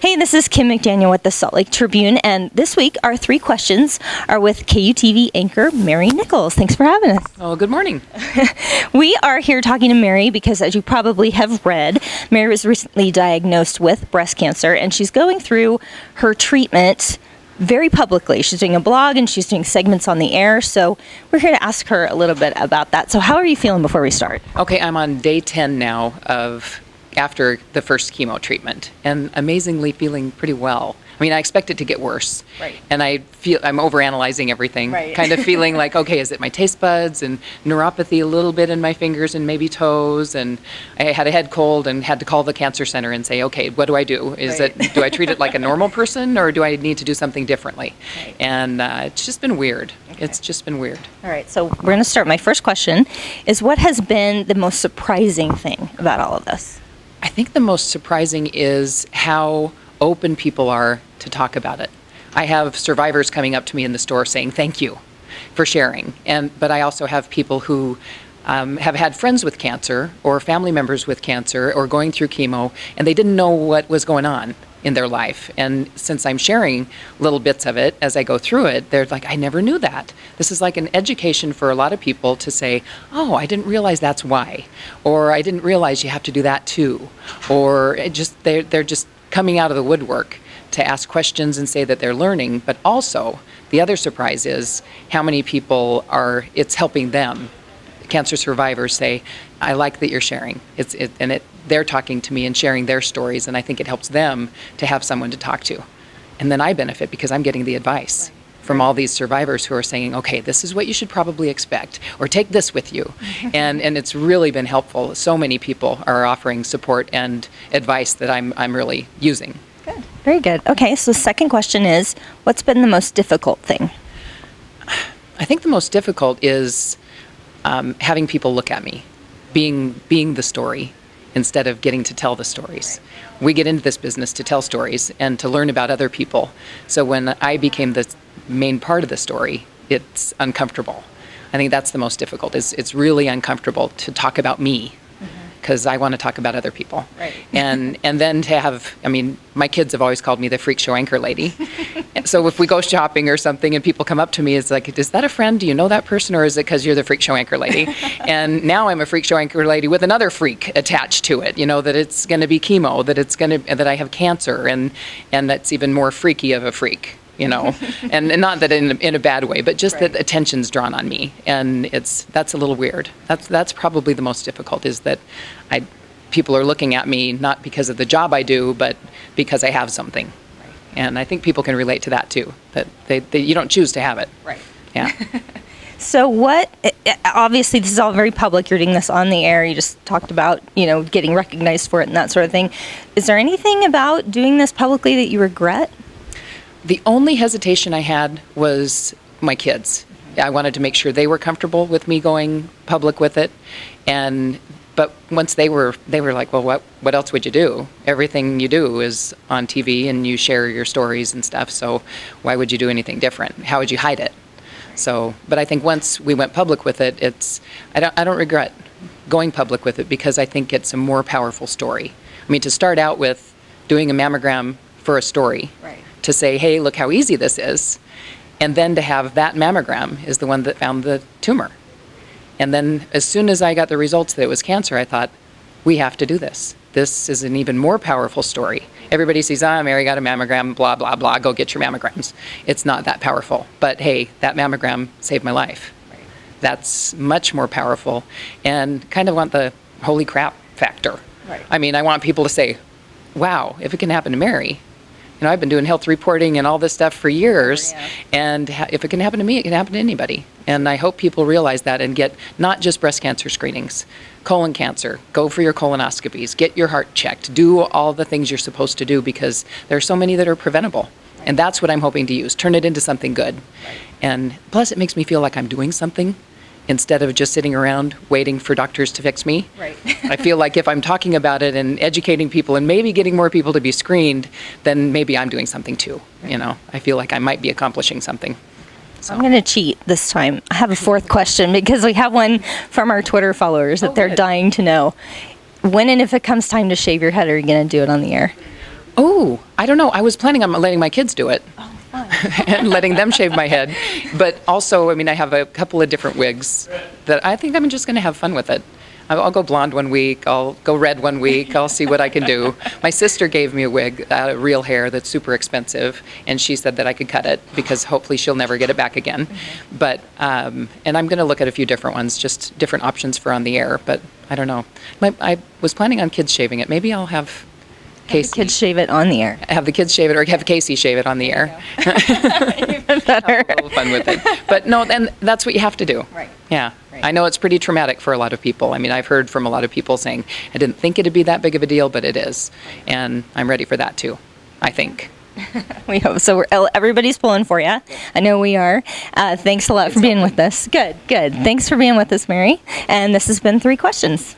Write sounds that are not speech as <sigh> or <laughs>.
Hey, this is Kim McDaniel with the Salt Lake Tribune, and this week our three questions are with KUTV anchor Mary Nickles. Thanks for having us. Oh, good morning. <laughs> we are here talking to Mary because, as you probably have read, Mary was recently diagnosed with breast cancer, and she's going through her treatment very publicly. She's doing a blog and she's doing segments on the air. So we're here to ask her a little bit about that. So, how are you feeling before we start? Okay, I'm on day 10 now of after the first chemo treatment and amazingly feeling pretty well. I mean, I expect it to get worse. Right. And I feel I'm overanalyzing everything. Right. kind of <laughs> feeling like, okay, is it my taste buds and neuropathy a little bit in my fingers and maybe toes? And I had a head cold and had to call the cancer center and say, okay, what do I do? Is Right. it do I treat it like a normal <laughs> person or do I need to do something differently? Right. And uh, it's just been weird. Okay. It's just been weird. All right, so we're going to start. My first question is What has been the most surprising thing about all of this? I think the most surprising is how open people are to talk about it. I have survivors coming up to me in the store saying thank you for sharing, and but I also have people who um, have had friends with cancer or family members with cancer or going through chemo, and they didn't know what was going on in their life. And since I'm sharing little bits of it as I go through it, they're like, I never knew that. This is like an education for a lot of people to say, oh, I didn't realize that's why. Or I didn't realize you have to do that too. Or it just they're, they're just coming out of the woodwork to ask questions and say that they're learning. But also, the other surprise is how many people are, it's helping them cancer survivors say, "I like that you're sharing." It's it, and it they're talking to me and sharing their stories, and I think it helps them to have someone to talk to, and then I benefit because I'm getting the advice from all these survivors who are saying, "Okay, this is what you should probably expect, or take this with you," <laughs> and and it's really been helpful. So many people are offering support and advice that I'm I'm really using. Good. Very good. Okay, so second question is What's been the most difficult thing? I think the most difficult is um, having people look at me, being being the story instead of getting to tell the stories. We get into this business to tell stories and to learn about other people. So when I became the main part of the story, it's uncomfortable. I think that's the most difficult. Is it's really uncomfortable to talk about me because I want to talk about other people. Right. And and then to have, I mean, my kids have always called me the freak show anchor lady. <laughs> So if we go shopping or something and people come up to me, it's like, is that a friend? Do you know that person, or is it because you're the freak show anchor lady? <laughs> and now I'm a freak show anchor lady with another freak attached to it. You know that it's going to be chemo, that it's going to that I have cancer, and and that's even more freaky of a freak. You know, <laughs> and, and not that in, in a bad way, but just Right. that attention's drawn on me, and it's that's a little weird. That's that's probably the most difficult is that I people are looking at me not because of the job I do, but because I have something. And I think people can relate to that too. That they, they you don't choose to have it. Right. Yeah. <laughs> So, what eh, eh, obviously, this is all very public. You're doing this on the air. You just talked about, you know, getting recognized for it and that sort of thing. Is there anything about doing this publicly that you regret? the only hesitation I had was my kids. I wanted to make sure they were comfortable with me going public with it, and but once they were, they were like, well, what what else would you do? Everything you do is on TV, and you share your stories and stuff. So why would you do anything different? How would you hide it? So, but I think once we went public with it, it's I don't I don't regret going public with it because I think it's a more powerful story. I mean, to start out with doing a mammogram for a story, Right. to say, hey, look how easy this is, and then to have that mammogram is the one that found the tumor. And then as soon as I got the results that it was cancer, I thought, we have to do this. This is an even more powerful story. Everybody sees, ah, Mary got a mammogram, blah, blah, blah, go get your mammograms. It's not that powerful. But hey, that mammogram saved my life. That's much more powerful and kind of want the holy crap factor. Right. I mean, I want people to say, wow, if it can happen to Mary, you know, I've been doing health reporting and all this stuff for years, oh, yeah. and ha- if it can happen to me, it can happen to anybody. And I hope people realize that and get not just breast cancer screenings, colon cancer, go for your colonoscopies, get your heart checked, do all the things you're supposed to do because there are so many that are preventable. And that's what I'm hoping to use. Turn it into something good. And plus, it makes me feel like I'm doing something instead of just sitting around waiting for doctors to fix me. Right. I feel like if I'm talking about it and educating people and maybe getting more people to be screened, then maybe I'm doing something too. You know, I feel like I might be accomplishing something. So. I'm going to cheat this time. I have a fourth question because we have one from our Twitter followers that Oh, they're good. dying to know. When and if it comes time to shave your head, are you going to do it on the air? Oh, I don't know. I was planning on letting my kids do it. <laughs> and letting them shave my head. But also, I mean, I have a couple of different wigs that I think I'm just going to have fun with it. I'll go blonde one week, I'll go red one week, I'll see what I can do. My sister gave me a wig, uh, real hair that's super expensive, and she said that I could cut it because hopefully she'll never get it back again. But, um, and I'm going to look at a few different ones, just different options for on the air, but I don't know. My, I was planning on kids shaving it. Maybe I'll have Casey Kids shave it on the air. have the kids shave it or have Casey shave it on the air. <laughs> <laughs> Even better. a little fun with it. But no, and that's what you have to do. Right. Yeah. Right. I know it's pretty traumatic for a lot of people. I mean, I've heard from a lot of people saying, I didn't think it'd be that big of a deal, but it is. And I'm ready for that too, I think. <laughs> We hope so. We're, everybody's pulling for you. I know we are. Uh, thanks a lot for being with us. Good, good. Thanks for being with us, Mary. And this has been Three Questions.